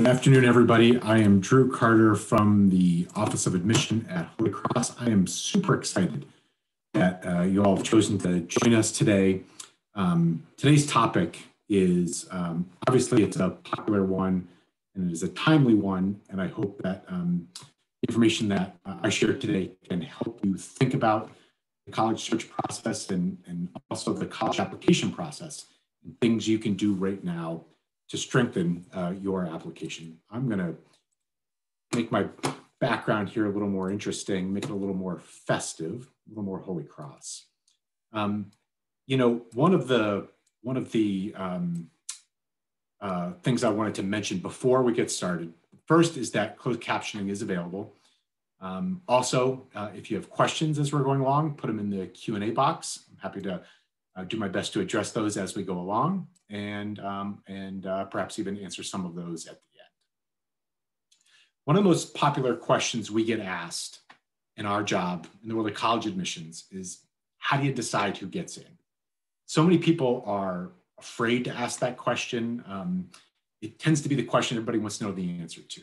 Good afternoon, everybody. I am Drew Carter from the Office of Admission at Holy Cross. I am super excited that uh, you all have chosen to join us today. Um, today's topic is um, obviously it's a popular one and it is a timely one, and I hope that um, information that uh, I share today can help you think about the college search process and, and also the college application process and things you can do right now to strengthen uh, your application. I'm going to make my background here a little more interesting, make it a little more festive, a little more Holy Cross. Um, you know, one of the one of the um, uh, things I wanted to mention before we get started. First is that closed captioning is available. Um, also, uh, if you have questions as we're going along, put them in the Q&A box. I'm happy to uh, do my best to address those as we go along and, um, and uh, perhaps even answer some of those at the end. One of the most popular questions we get asked in our job in the world of college admissions is how do you decide who gets in? So many people are afraid to ask that question. Um, it tends to be the question everybody wants to know the answer to.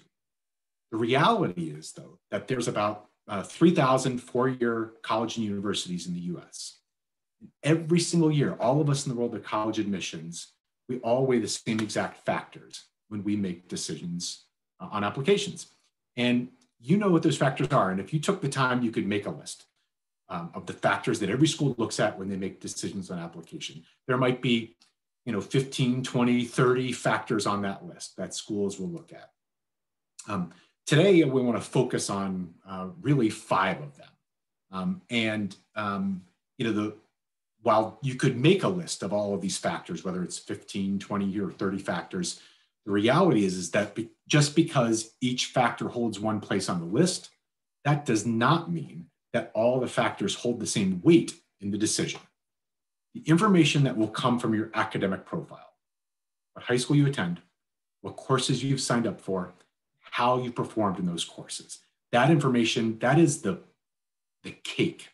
The reality is, though, that there's about uh, 3,000 four-year college and universities in the US. Every single year, all of us in the world of college admissions we all weigh the same exact factors when we make decisions uh, on applications. And you know what those factors are. And if you took the time, you could make a list um, of the factors that every school looks at when they make decisions on application. There might be, you know, 15, 20, 30 factors on that list that schools will look at. Um, today, we want to focus on uh, really five of them. Um, and, um, you know, the, while you could make a list of all of these factors, whether it's 15, 20, or 30 factors, the reality is, is that be, just because each factor holds one place on the list, that does not mean that all the factors hold the same weight in the decision. The information that will come from your academic profile, what high school you attend, what courses you've signed up for, how you performed in those courses. That information, that is the, the cake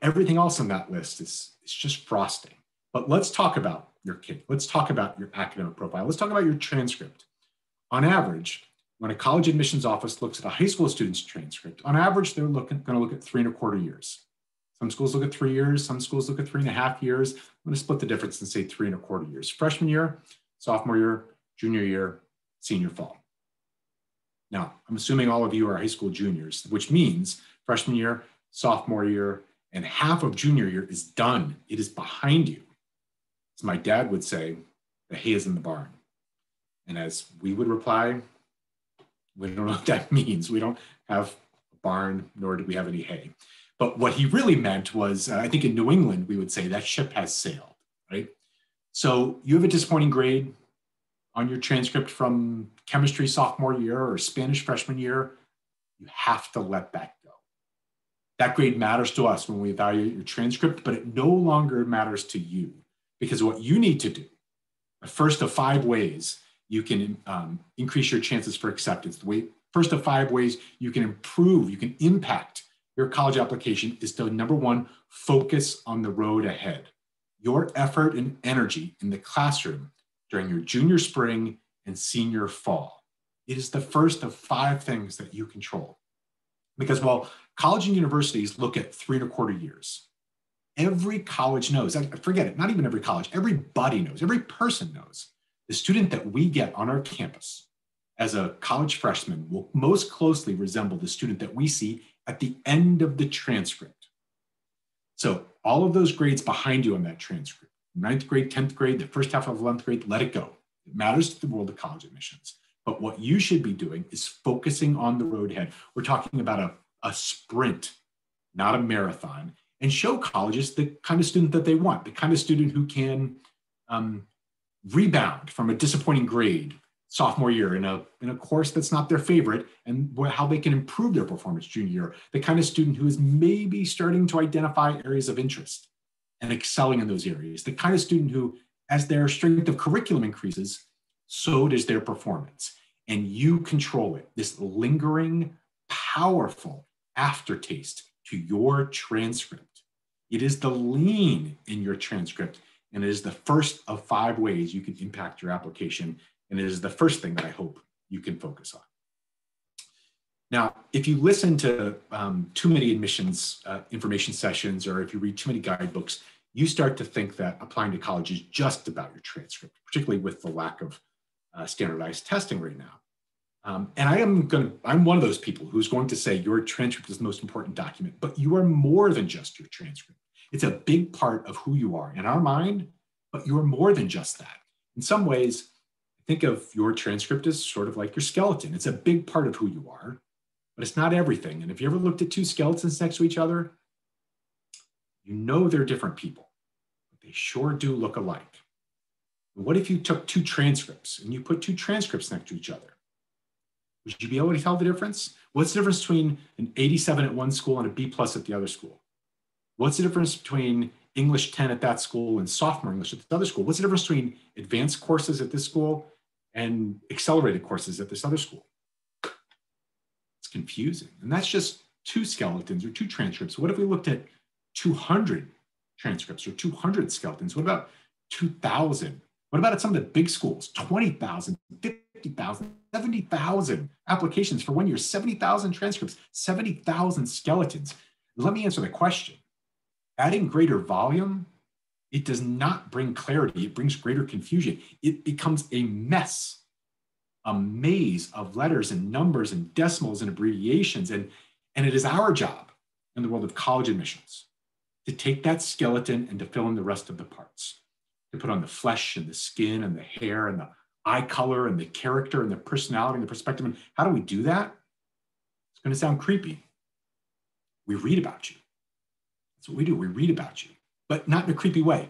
everything else on that list is, is just frosting. But let's talk about your kid. Let's talk about your academic profile. Let's talk about your transcript. On average, when a college admissions office looks at a high school student's transcript, on average, they're looking, going to look at three and a quarter years. Some schools look at three years, some schools look at three and a half years. I'm going to split the difference and say three and a quarter years. Freshman year, sophomore year, junior year, senior fall. Now, I'm assuming all of you are high school juniors, which means freshman year, sophomore year, and half of junior year is done. It is behind you. As my dad would say, the hay is in the barn. And as we would reply, we don't know what that means. We don't have a barn, nor do we have any hay. But what he really meant was, uh, I think in New England, we would say that ship has sailed, right? So you have a disappointing grade on your transcript from chemistry sophomore year or Spanish freshman year, you have to let that that grade matters to us when we evaluate your transcript, but it no longer matters to you because what you need to do, the first of five ways you can um, increase your chances for acceptance, the way, first of five ways you can improve, you can impact your college application is to number one, focus on the road ahead. Your effort and energy in the classroom during your junior spring and senior fall. It is the first of five things that you control. Because while college and universities look at three and a quarter years, every college knows, forget it, not even every college, everybody knows, every person knows the student that we get on our campus as a college freshman will most closely resemble the student that we see at the end of the transcript. So all of those grades behind you on that transcript, ninth grade, 10th grade, the first half of 11th grade, let it go. It matters to the world of college admissions. But what you should be doing is focusing on the road ahead. We're talking about a, a sprint, not a marathon, and show colleges the kind of student that they want, the kind of student who can um, rebound from a disappointing grade sophomore year in a, in a course that's not their favorite and how they can improve their performance junior year, the kind of student who is maybe starting to identify areas of interest and excelling in those areas, the kind of student who, as their strength of curriculum increases, so does their performance. And you control it, this lingering, powerful aftertaste to your transcript. It is the lean in your transcript, and it is the first of five ways you can impact your application. And it is the first thing that I hope you can focus on. Now, if you listen to um, too many admissions uh, information sessions or if you read too many guidebooks, you start to think that applying to college is just about your transcript, particularly with the lack of uh, standardized testing right now. Um, and I am going to, I'm one of those people who's going to say your transcript is the most important document, but you are more than just your transcript. It's a big part of who you are in our mind, but you are more than just that. In some ways, think of your transcript as sort of like your skeleton. It's a big part of who you are, but it's not everything. And if you ever looked at two skeletons next to each other, you know they're different people, but they sure do look alike. What if you took two transcripts and you put two transcripts next to each other? Would you be able to tell the difference? What's the difference between an 87 at one school and a B plus at the other school? What's the difference between English 10 at that school and sophomore English at the other school? What's the difference between advanced courses at this school and accelerated courses at this other school? It's confusing. And that's just two skeletons or two transcripts. What if we looked at 200 transcripts or 200 skeletons? What about 2,000? What about at some of the big schools? 20,000, 50,000, 70,000 applications for one year, 70,000 transcripts, 70,000 skeletons. Let me answer the question. Adding greater volume, it does not bring clarity, it brings greater confusion. It becomes a mess, a maze of letters and numbers and decimals and abbreviations. And, and it is our job in the world of college admissions to take that skeleton and to fill in the rest of the parts, to put on the flesh and the skin and the hair and the eye color and the character and the personality and the perspective. And how do we do that? It's going to sound creepy. We read about you. That's what we do. We read about you, but not in a creepy way.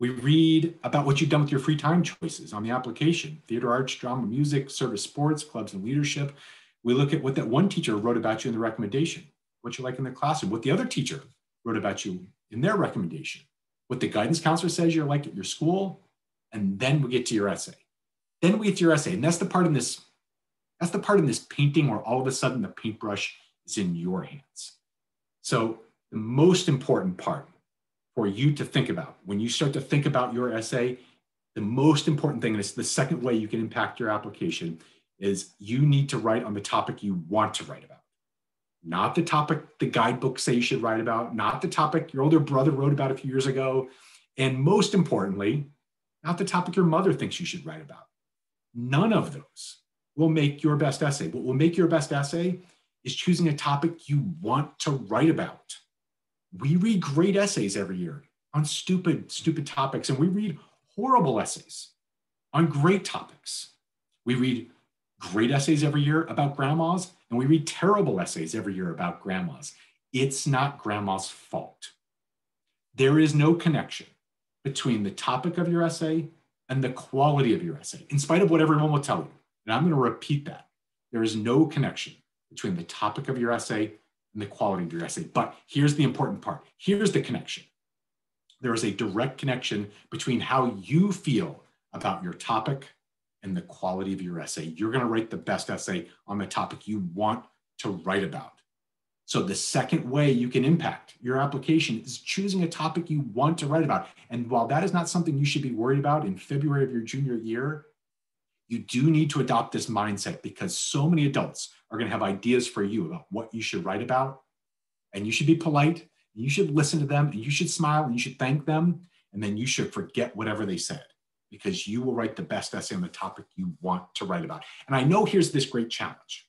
We read about what you've done with your free time choices on the application theater, arts, drama, music, service, sports, clubs, and leadership. We look at what that one teacher wrote about you in the recommendation, what you like in the classroom, what the other teacher wrote about you in their recommendation, what the guidance counselor says you're like at your school, and then we get to your essay. Then we get to your essay, and that's the part in this. That's the part in this painting where all of a sudden the paintbrush is in your hands. So the most important part for you to think about when you start to think about your essay, the most important thing, and it's the second way you can impact your application, is you need to write on the topic you want to write about. Not the topic the guidebooks say you should write about, not the topic your older brother wrote about a few years ago, and most importantly, not the topic your mother thinks you should write about. None of those will make your best essay. What will make your best essay is choosing a topic you want to write about. We read great essays every year on stupid, stupid topics, and we read horrible essays on great topics. We read great essays every year about grandmas, and we read terrible essays every year about grandmas. It's not grandma's fault. There is no connection between the topic of your essay and the quality of your essay, in spite of what everyone will tell you. And I'm going to repeat that. There is no connection between the topic of your essay and the quality of your essay. But here's the important part here's the connection. There is a direct connection between how you feel about your topic and the quality of your essay. You're going to write the best essay on the topic you want to write about. So, the second way you can impact your application is choosing a topic you want to write about. And while that is not something you should be worried about in February of your junior year, you do need to adopt this mindset because so many adults are going to have ideas for you about what you should write about. And you should be polite, you should listen to them, and you should smile, and you should thank them. And then you should forget whatever they said because you will write the best essay on the topic you want to write about. And I know here's this great challenge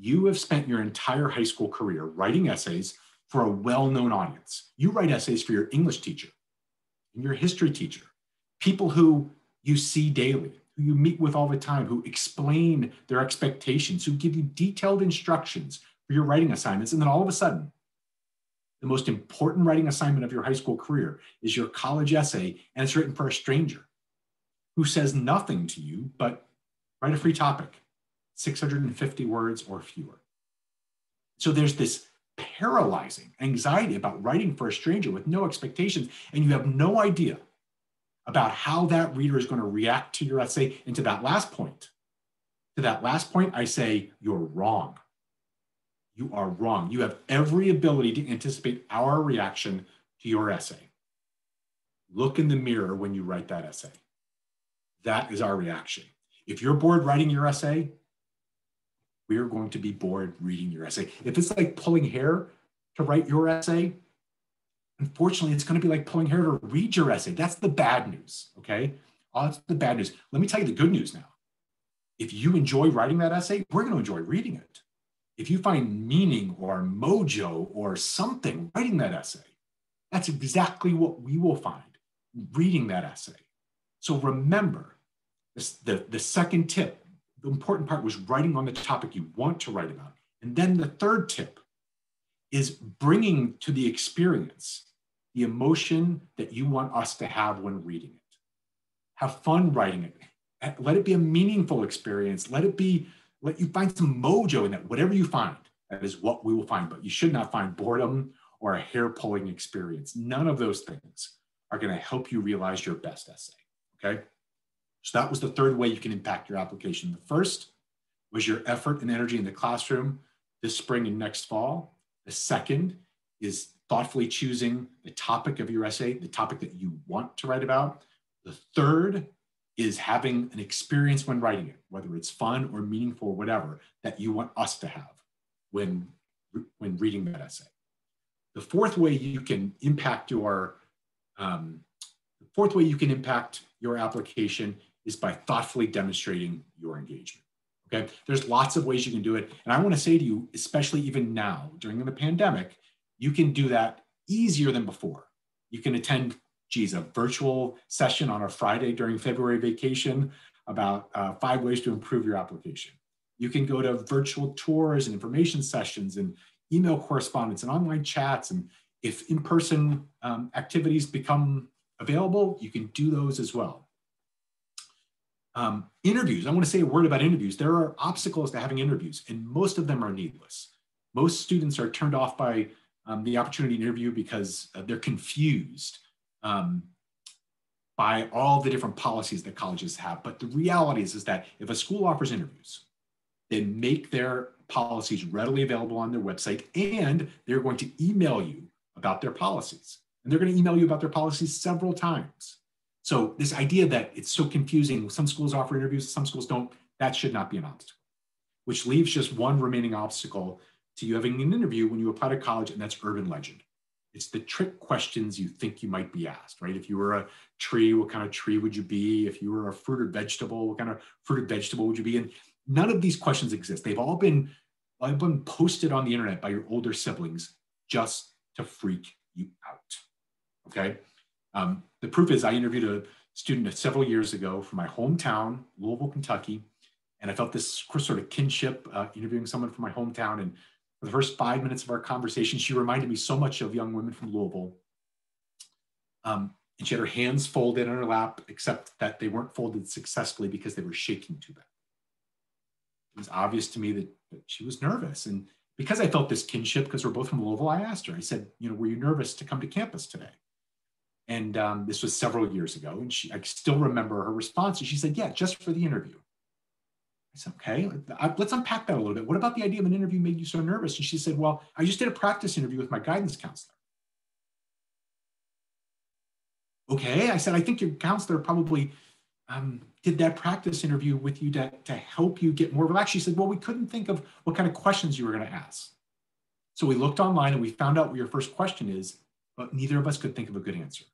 you have spent your entire high school career writing essays for a well known audience. You write essays for your English teacher and your history teacher, people who you see daily, who you meet with all the time, who explain their expectations, who give you detailed instructions for your writing assignments. And then all of a sudden, the most important writing assignment of your high school career is your college essay, and it's written for a stranger who says nothing to you but write a free topic 650 words or fewer. So there's this paralyzing anxiety about writing for a stranger with no expectations, and you have no idea about how that reader is going to react to your essay. And to that last point, to that last point, I say, you're wrong. You are wrong. You have every ability to anticipate our reaction to your essay. Look in the mirror when you write that essay. That is our reaction If you're bored writing your essay, we're going to be bored reading your essay. If it's like pulling hair to write your essay, unfortunately, it's going to be like pulling hair to read your essay. That's the bad news, okay? Oh, that's the bad news. Let me tell you the good news now. If you enjoy writing that essay, we're going to enjoy reading it. If you find meaning or mojo or something writing that essay, that's exactly what we will find reading that essay. So remember, this, the, the second tip, the important part was writing on the topic you want to write about. And then the third tip is bringing to the experience the emotion that you want us to have when reading it. Have fun writing it. Let it be a meaningful experience. Let it be, let you find some mojo in that. Whatever you find, that is what we will find. But you should not find boredom or a hair pulling experience. None of those things are going to help you realize your best essay. Okay. So that was the third way you can impact your application. The first was your effort and energy in the classroom this spring and next fall. The second is thoughtfully choosing the topic of your essay, the topic that you want to write about. The third is having an experience when writing it, whether it's fun or meaningful or whatever, that you want us to have when, when reading that essay. The fourth way you can impact your um, the fourth way you can impact your application is by thoughtfully demonstrating your engagement. Okay, there's lots of ways you can do it. And I want to say to you, especially even now during the pandemic, you can do that easier than before. You can attend, geez, a virtual session on a Friday during February vacation about uh, five ways to improve your application. You can go to virtual tours and information sessions and email correspondence and online chats. And if in person um, activities become available, you can do those as well. Um, interviews, I want to say a word about interviews. There are obstacles to having interviews, and most of them are needless. Most students are turned off by um, the opportunity to interview because uh, they're confused um, by all the different policies that colleges have. But the reality is, is that if a school offers interviews, they make their policies readily available on their website, and they're going to email you about their policies. And they're going to email you about their policies several times. So this idea that it's so confusing, some schools offer interviews, some schools don't, that should not be an obstacle, which leaves just one remaining obstacle to you having an interview when you apply to college, and that's urban legend. It's the trick questions you think you might be asked, right? If you were a tree, what kind of tree would you be? If you were a fruit or vegetable, what kind of fruit or vegetable would you be? And none of these questions exist. They've all been, all been posted on the internet by your older siblings just to freak you out. Okay. Um, the proof is I interviewed a student several years ago from my hometown, Louisville, Kentucky, and I felt this sort of kinship uh, interviewing someone from my hometown. And for the first five minutes of our conversation, she reminded me so much of young women from Louisville. Um, and she had her hands folded on her lap, except that they weren't folded successfully because they were shaking too bad. It was obvious to me that, that she was nervous. And because I felt this kinship, because we're both from Louisville, I asked her, I said, you know, were you nervous to come to campus today? And um, this was several years ago. And she, I still remember her response. And she said, Yeah, just for the interview. I said, Okay, let's unpack that a little bit. What about the idea of an interview made you so nervous? And she said, Well, I just did a practice interview with my guidance counselor. Okay, I said, I think your counselor probably um, did that practice interview with you to, to help you get more relaxed. She said, Well, we couldn't think of what kind of questions you were going to ask. So we looked online and we found out what your first question is, but neither of us could think of a good answer.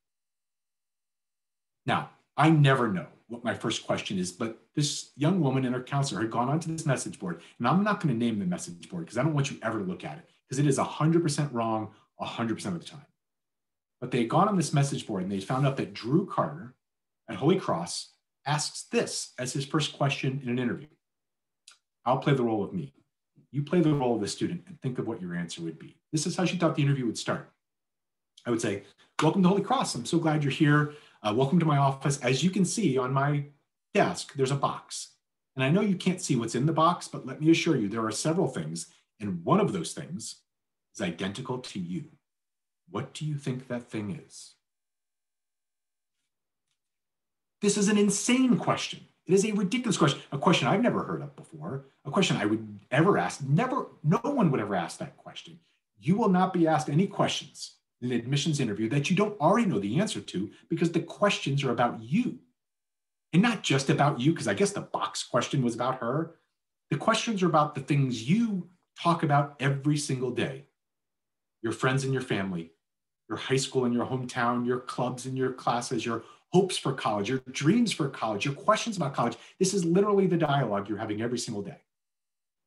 Now, I never know what my first question is, but this young woman and her counselor had gone onto this message board, and I'm not going to name the message board because I don't want you ever to look at it because it is 100% wrong 100% of the time. But they had gone on this message board and they found out that Drew Carter at Holy Cross asks this as his first question in an interview. I'll play the role of me. You play the role of the student and think of what your answer would be. This is how she thought the interview would start. I would say, Welcome to Holy Cross. I'm so glad you're here. Uh, welcome to my office. As you can see on my desk, there's a box. And I know you can't see what's in the box, but let me assure you, there are several things. And one of those things is identical to you. What do you think that thing is? This is an insane question. It is a ridiculous question, a question I've never heard of before, a question I would ever ask. Never, no one would ever ask that question. You will not be asked any questions an admissions interview that you don't already know the answer to because the questions are about you. And not just about you, because I guess the box question was about her. The questions are about the things you talk about every single day your friends and your family, your high school and your hometown, your clubs and your classes, your hopes for college, your dreams for college, your questions about college. This is literally the dialogue you're having every single day.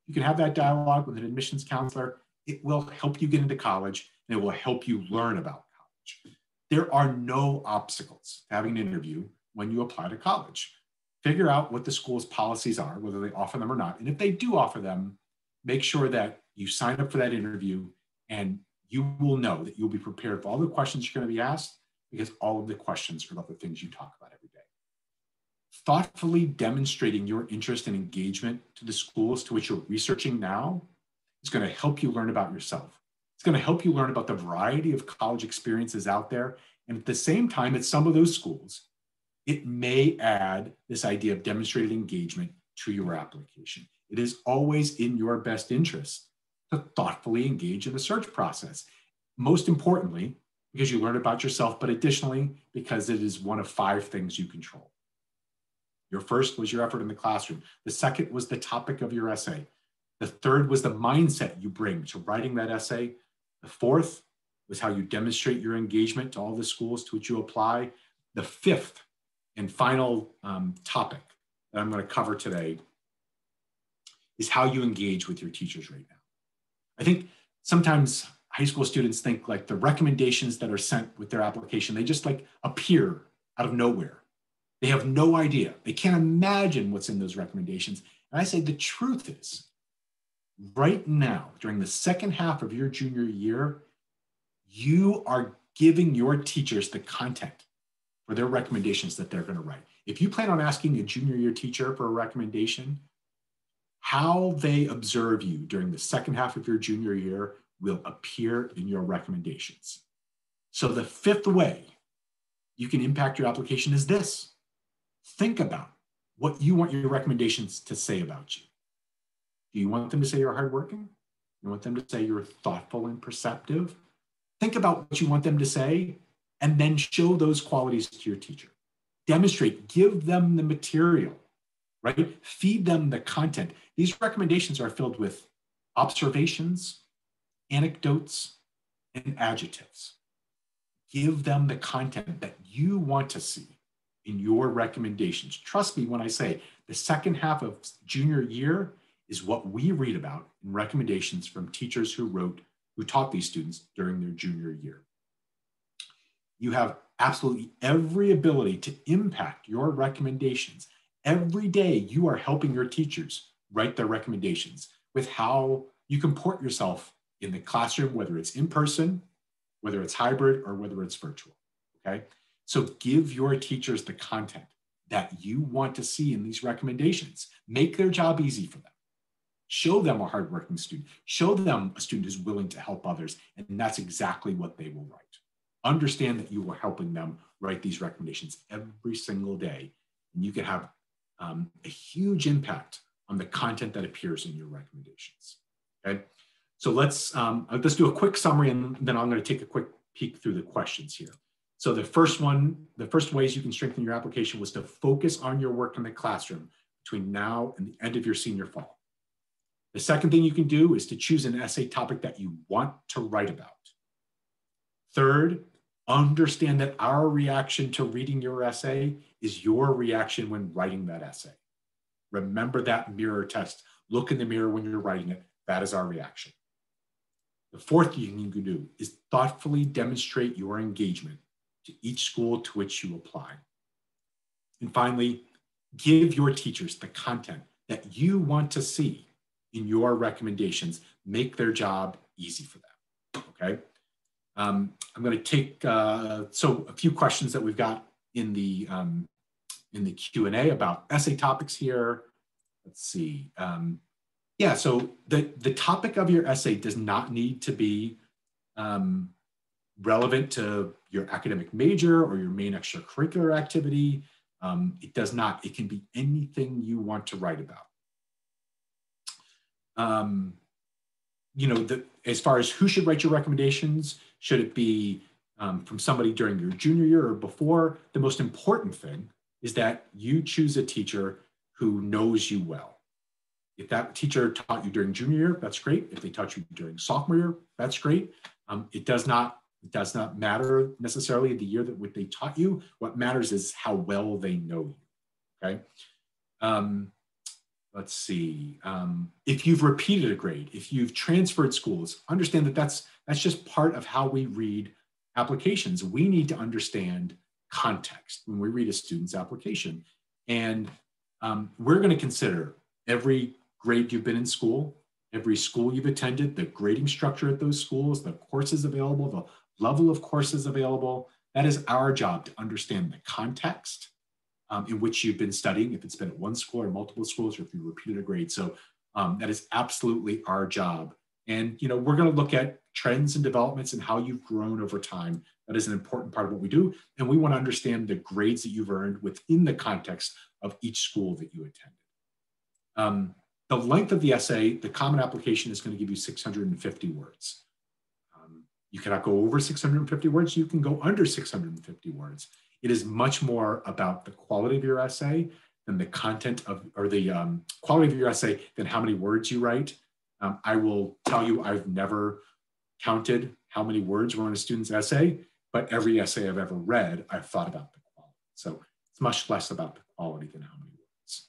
You can have that dialogue with an admissions counselor. It will help you get into college and it will help you learn about college. There are no obstacles to having an interview when you apply to college. Figure out what the school's policies are, whether they offer them or not. And if they do offer them, make sure that you sign up for that interview and you will know that you'll be prepared for all the questions you're going to be asked because all of the questions are about the things you talk about every day. Thoughtfully demonstrating your interest and engagement to the schools to which you're researching now is going to help you learn about yourself. It's going to help you learn about the variety of college experiences out there. And at the same time, at some of those schools, it may add this idea of demonstrated engagement to your application. It is always in your best interest to thoughtfully engage in the search process. Most importantly, because you learn about yourself, but additionally, because it is one of five things you control. Your first was your effort in the classroom. The second was the topic of your essay. The third was the mindset you bring to writing that essay. The fourth was how you demonstrate your engagement to all the schools to which you apply. The fifth and final um, topic that I'm going to cover today is how you engage with your teachers right now. I think sometimes high school students think like the recommendations that are sent with their application, they just like appear out of nowhere. They have no idea. They can't imagine what's in those recommendations. And I say the truth is, right now, during the second half of your junior year, you are giving your teachers the content for their recommendations that they're going to write. If you plan on asking a junior year teacher for a recommendation, how they observe you during the second half of your junior year will appear in your recommendations. So, the fifth way you can impact your application is this think about what you want your recommendations to say about you. Do you want them to say you're hardworking? You want them to say you're thoughtful and perceptive? Think about what you want them to say and then show those qualities to your teacher. Demonstrate, give them the material right? Feed them the content. These recommendations are filled with observations, anecdotes, and adjectives. Give them the content that you want to see in your recommendations. Trust me when I say the second half of junior year is what we read about in recommendations from teachers who wrote, who taught these students during their junior year. You have absolutely every ability to impact your recommendations Every day, you are helping your teachers write their recommendations with how you comport yourself in the classroom, whether it's in person, whether it's hybrid, or whether it's virtual. Okay. So give your teachers the content that you want to see in these recommendations. Make their job easy for them. Show them a hardworking student. Show them a student who's willing to help others. And that's exactly what they will write. Understand that you are helping them write these recommendations every single day. And you can have um, a huge impact on the content that appears in your recommendations. Okay, so let's um, uh, let's do a quick summary, and then I'm going to take a quick peek through the questions here. So the first one, the first ways you can strengthen your application was to focus on your work in the classroom between now and the end of your senior fall. The second thing you can do is to choose an essay topic that you want to write about. Third, understand that our reaction to reading your essay is your reaction when writing that essay. Remember that mirror test. Look in the mirror when you're writing it. That is our reaction. The fourth thing you can do is thoughtfully demonstrate your engagement to each school to which you apply. And finally, give your teachers the content that you want to see in your recommendations. Make their job easy for them. Okay. Um, I'm going to take uh, so a few questions that we've got in the um, in the Q and A about essay topics here. Let's see. Um, yeah, so the the topic of your essay does not need to be um, relevant to your academic major or your main extracurricular activity. Um, it does not. It can be anything you want to write about. Um, you know, the, as far as who should write your recommendations, should it be um, from somebody during your junior year or before? The most important thing is that you choose a teacher who knows you well. If that teacher taught you during junior year, that's great. If they taught you during sophomore year, that's great. Um, it does not it does not matter necessarily the year that what they taught you. What matters is how well they know you. Okay. Um, let's see. Um, if you've repeated a grade, if you've transferred schools, understand that that's that's just part of how we read applications. We need to understand context when we read a student's application, and um, we're going to consider every grade you've been in school, every school you've attended, the grading structure at those schools, the courses available, the level of courses available. That is our job to understand the context um, in which you've been studying, if it's been at one school or multiple schools, or if you repeated a grade. So um, that is absolutely our job. And you know, we're going to look at trends and developments and how you've grown over time. That is an important part of what we do. And we want to understand the grades that you've earned within the context of each school that you attended. Um, the length of the essay, the common application is going to give you 650 words. Um, you cannot go over 650 words, you can go under 650 words. It is much more about the quality of your essay than the content of, or the um, quality of your essay than how many words you write. Um, I will tell you, I've never counted how many words were in a student's essay, but every essay I've ever read, I've thought about the quality. So it's much less about the quality than how many words.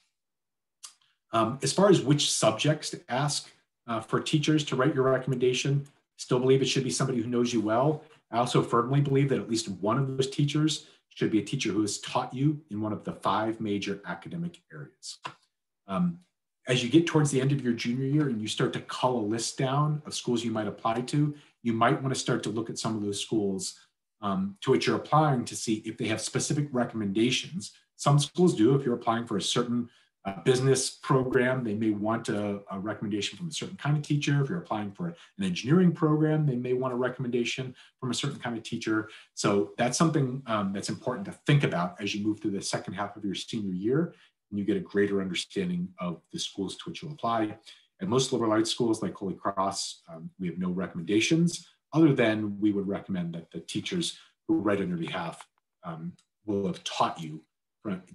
Um, as far as which subjects to ask uh, for teachers to write your recommendation, still believe it should be somebody who knows you well. I also firmly believe that at least one of those teachers should be a teacher who has taught you in one of the five major academic areas. Um, as you get towards the end of your junior year and you start to cull a list down of schools you might apply to, you might want to start to look at some of those schools um, to which you're applying to see if they have specific recommendations. Some schools do. If you're applying for a certain uh, business program, they may want a, a, recommendation from a certain kind of teacher. If you're applying for an engineering program, they may want a recommendation from a certain kind of teacher. So that's something um, that's important to think about as you move through the second half of your senior year and you get a greater understanding of the schools to which you'll apply. At most liberal arts schools like Holy Cross, um, we have no recommendations other than we would recommend that the teachers who write on your behalf um, will have taught you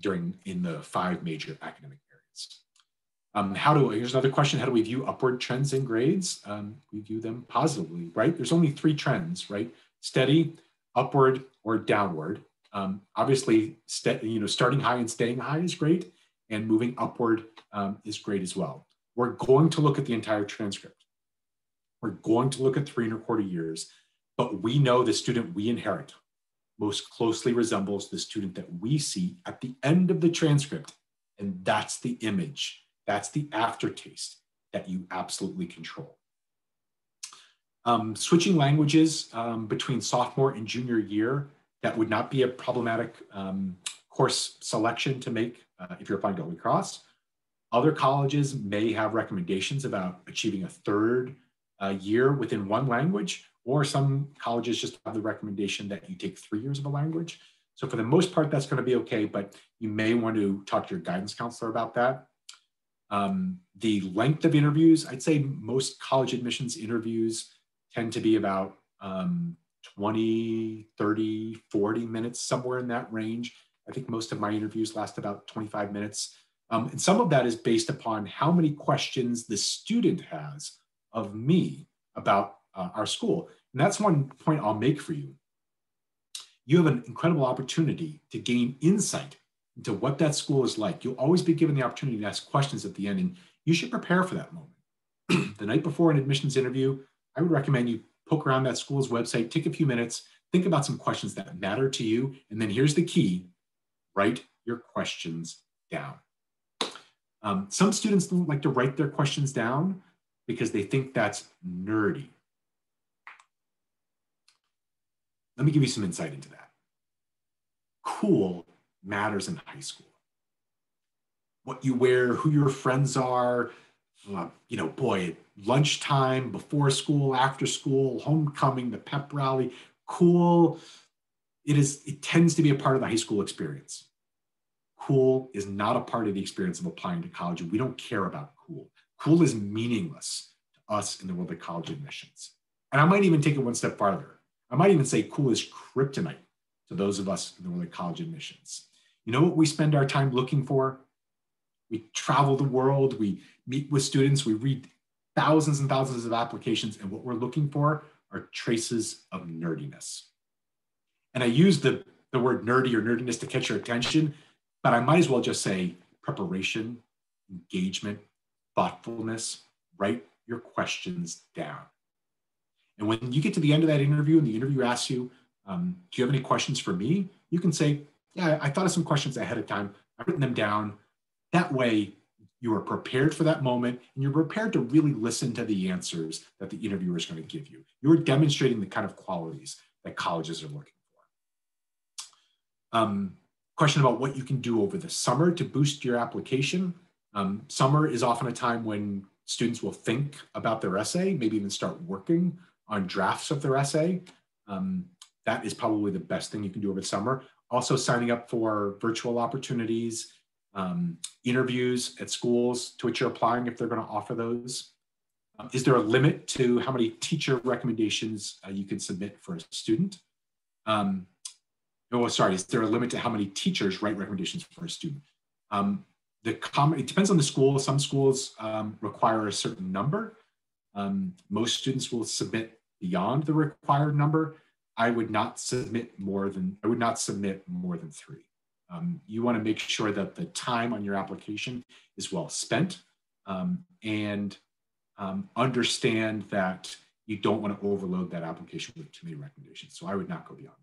during in the five major academic areas. Um, how do here's another question: How do we view upward trends in grades? Um, we view them positively, right? There's only three trends, right? Steady, upward, or downward. Um, obviously, you know, starting high and staying high is great, and moving upward um, is great as well. We're going to look at the entire transcript. We're going to look at three and a quarter years, but we know the student we inherit most closely resembles the student that we see at the end of the transcript. And that's the image, that's the aftertaste that you absolutely control. Um, switching languages um, between sophomore and junior year, that would not be a problematic um, course selection to make uh, if you're applying to Holy Cross. Other colleges may have recommendations about achieving a third uh, year within one language, or some colleges just have the recommendation that you take three years of a language. So for the most part, that's going to be okay, but you may want to talk to your guidance counselor about that. Um, the length of interviews, I'd say most college admissions interviews tend to be about um, 20, 30, 40 minutes, somewhere in that range. I think most of my interviews last about 25 minutes. Um, and some of that is based upon how many questions the student has of me about uh, our school. And that's one point I'll make for you. You have an incredible opportunity to gain insight into what that school is like. You'll always be given the opportunity to ask questions at the end, and you should prepare for that moment. the night before an admissions interview, I would recommend you poke around that school's website, take a few minutes, think about some questions that matter to you, and then here's the key write your questions down. Um, some students don't like to write their questions down because they think that's nerdy. Let me give you some insight into that. Cool matters in high school. What you wear, who your friends are, uh, you know, boy, lunchtime, before school, after school, homecoming, the pep rally, cool. It is, it tends to be a part of the high school experience. Cool is not a part of the experience of applying to college. We don't care about cool. Cool is meaningless to us in the world of college admissions. And I might even take it one step farther. I might even say cool is kryptonite to those of us in the of college admissions. You know what we spend our time looking for? We travel the world, we meet with students, we read thousands and thousands of applications, and what we're looking for are traces of nerdiness. And I use the, the word nerdy or nerdiness to catch your attention, but I might as well just say preparation, engagement, thoughtfulness, write your questions down. And when you get to the end of that interview and the interviewer asks you, um, do you have any questions for me? You can say, yeah, I thought of some questions ahead of time. I've written them down. That way, you are prepared for that moment and you're prepared to really listen to the answers that the interviewer is going to give you. You're demonstrating the kind of qualities that colleges are looking for. Um, question about what you can do over the summer to boost your application. Um, summer is often a time when students will think about their essay, maybe even start working on drafts of their essay. Um, that is probably the best thing you can do over the summer. Also signing up for virtual opportunities, um, interviews at schools to which you're applying if they're gonna offer those. Um, is there a limit to how many teacher recommendations uh, you can submit for a student? Um, oh, sorry, is there a limit to how many teachers write recommendations for a student? Um, the com- it depends on the school. Some schools um, require a certain number. Um, most students will submit beyond the required number. I would not submit more than I would not submit more than three. Um, you want to make sure that the time on your application is well spent um, and um, understand that you don't want to overload that application with too many recommendations. So I would not go beyond.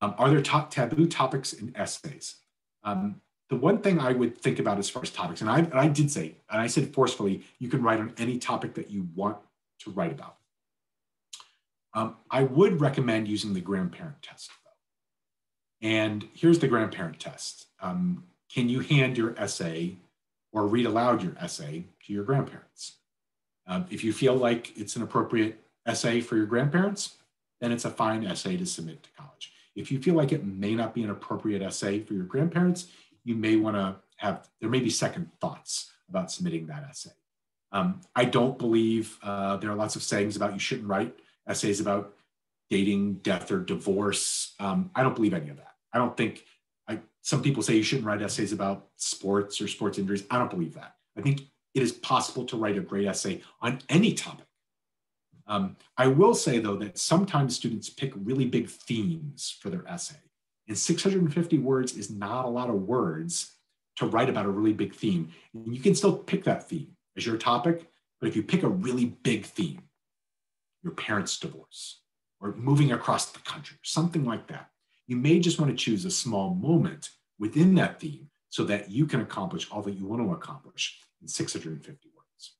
Um, are there top taboo topics in essays? Um, the one thing I would think about as far as topics, and I, and I did say, and I said forcefully, you can write on any topic that you want to write about. Um, I would recommend using the grandparent test though. And here's the grandparent test. Um, can you hand your essay or read aloud your essay to your grandparents? Um, if you feel like it's an appropriate essay for your grandparents, then it's a fine essay to submit to college. If you feel like it may not be an appropriate essay for your grandparents, you may want to have, there may be second thoughts about submitting that essay. Um, I don't believe uh, there are lots of sayings about you shouldn't write essays about dating, death, or divorce. Um, I don't believe any of that. I don't think, I, some people say you shouldn't write essays about sports or sports injuries. I don't believe that. I think it is possible to write a great essay on any topic. Um, I will say, though, that sometimes students pick really big themes for their essay. And 650 words is not a lot of words to write about a really big theme. And you can still pick that theme as your topic, but if you pick a really big theme, your parents' divorce, or moving across the country, or something like that, you may just want to choose a small moment within that theme so that you can accomplish all that you want to accomplish in 650 words.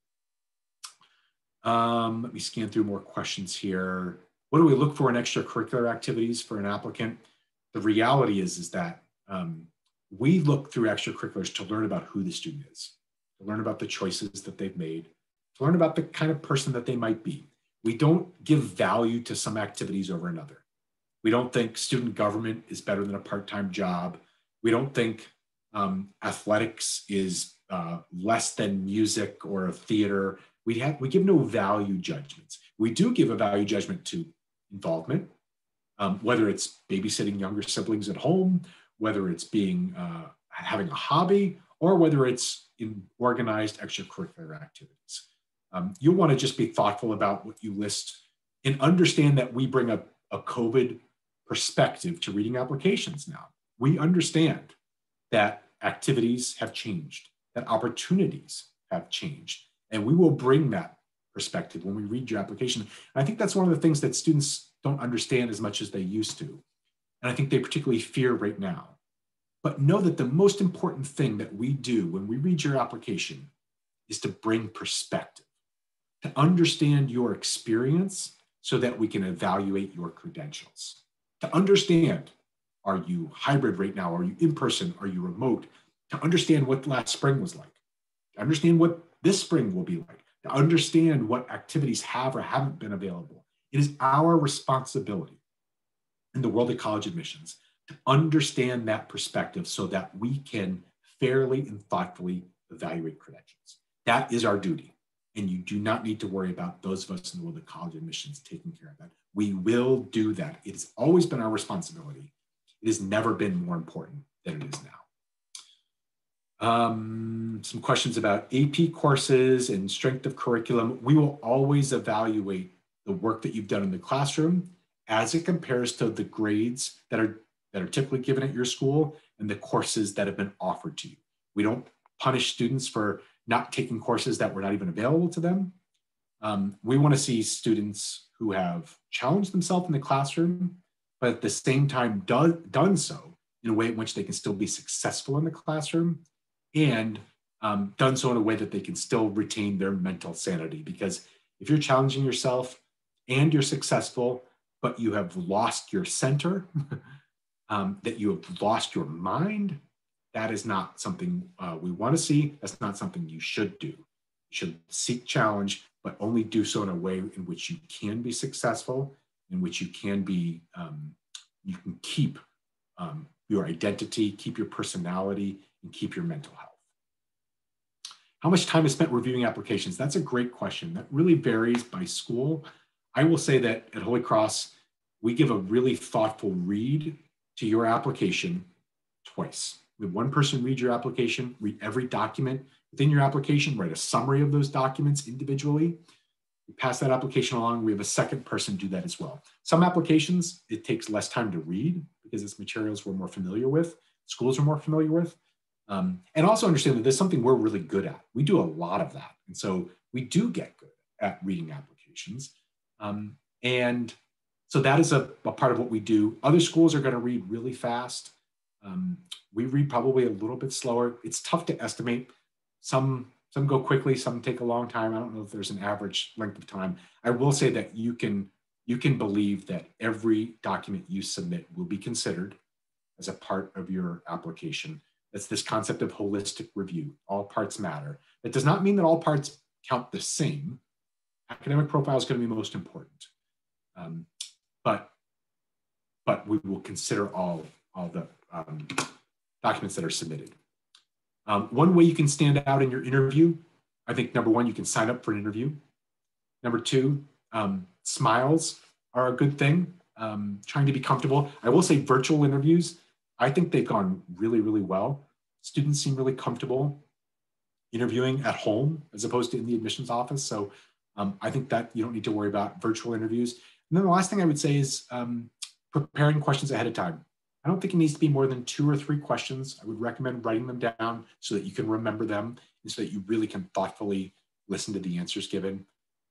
Um, let me scan through more questions here. What do we look for in extracurricular activities for an applicant? the reality is, is that um, we look through extracurriculars to learn about who the student is, to learn about the choices that they've made, to learn about the kind of person that they might be. We don't give value to some activities over another. We don't think student government is better than a part-time job. We don't think um, athletics is uh, less than music or a theater. We have we give no value judgments. We do give a value judgment to involvement, um, whether it's babysitting younger siblings at home, whether it's being uh, having a hobby, or whether it's in organized extracurricular activities. Um, you'll want to just be thoughtful about what you list and understand that we bring a, a COVID perspective to reading applications now. We understand that activities have changed, that opportunities have changed, and we will bring that perspective when we read your application. And I think that's one of the things that students don't understand as much as they used to. And I think they particularly fear right now. But know that the most important thing that we do when we read your application is to bring perspective, to understand your experience so that we can evaluate your credentials. To understand, are you hybrid right now? Are you in person? Are you remote? To understand what last spring was like, to understand what this spring will be like, to understand what activities have or haven't been available, it is our responsibility in the world of college admissions to understand that perspective so that we can fairly and thoughtfully evaluate credentials. That is our duty. And you do not need to worry about those of us in the world of college admissions taking care of that. We will do that. It has always been our responsibility. It has never been more important than it is now. Um, some questions about AP courses and strength of curriculum. We will always evaluate the work that you've done in the classroom as it compares to the grades that are that are typically given at your school and the courses that have been offered to you. We don't punish students for not taking courses that were not even available to them. Um, we want to see students who have challenged themselves in the classroom, but at the same time do, done so in a way in which they can still be successful in the classroom and um, done so in a way that they can still retain their mental sanity. Because if you're challenging yourself and you're successful, but you have lost your center, um, that you have lost your mind, that is not something uh, we want to see. That's not something you should do. You should seek challenge, but only do so in a way in which you can be successful, in which you can be, um, you can keep um, your identity, keep your personality, and keep your mental health. How much time is spent reviewing applications? That's a great question. That really varies by school. I will say that at Holy Cross, we give a really thoughtful read to your application twice. We have one person read your application, read every document within your application, write a summary of those documents individually. We pass that application along. We have a second person do that as well. Some applications, it takes less time to read because it's materials we're more familiar with, schools are more familiar with. Um, and also understand that there's something we're really good at. We do a lot of that. And so we do get good at reading applications. Um, and so that is a, a, part of what we do. Other schools are going to read really fast. Um, we read probably a little bit slower. It's tough to estimate. Some some go quickly, some take a long time. I don't know if there's an average length of time. I will say that you can you can believe that every document you submit will be considered as a part of your application. That's this concept of holistic review. All parts matter. That does not mean that all parts count the same. Academic profile is going to be most important, um, but but we will consider all all the um, documents that are submitted. Um, one way you can stand out in your interview, I think number one, you can sign up for an interview. Number two, um, smiles are a good thing. Um, trying to be comfortable. I will say virtual interviews, I think they've gone really, really well. Students seem really comfortable interviewing at home as opposed to in the admissions office. So um, I think that you don't need to worry about virtual interviews. And then the last thing I would say is um, preparing questions ahead of time. I don't think it needs to be more than two or three questions. I would recommend writing them down so that you can remember them and so that you really can thoughtfully listen to the answers given.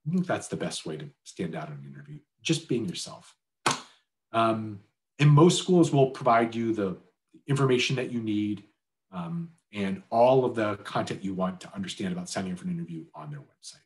I think that's the best way to stand out in an interview, just being yourself. Um, and most schools will provide you the information that you need um, and all of the content you want to understand about signing up for an interview on their website.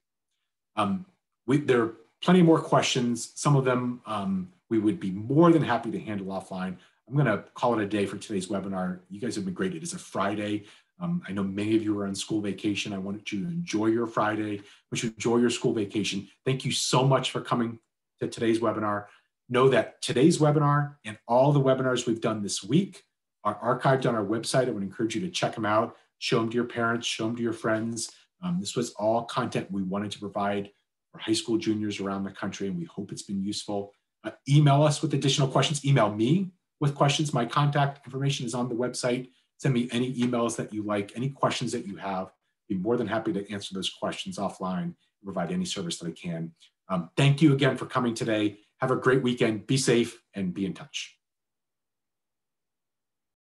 Um, we, there are plenty more questions. Some of them um, we would be more than happy to handle offline. I'm going to call it a day for today's webinar. You guys have been great. It is a Friday. Um, I know many of you are on school vacation. I wanted you to enjoy your Friday, but you enjoy your school vacation. Thank you so much for coming to today's webinar. Know that today's webinar and all the webinars we've done this week are archived on our website. I would encourage you to check them out, show them to your parents, show them to your friends. Um, this was all content we wanted to provide for high school juniors around the country, and we hope it's been useful. Uh, email us with additional questions. Email me with questions. My contact information is on the website. Send me any emails that you like, any questions that you have. Be more than happy to answer those questions offline provide any service that I can. Um, thank you again for coming today. Have a great weekend. Be safe and be in touch.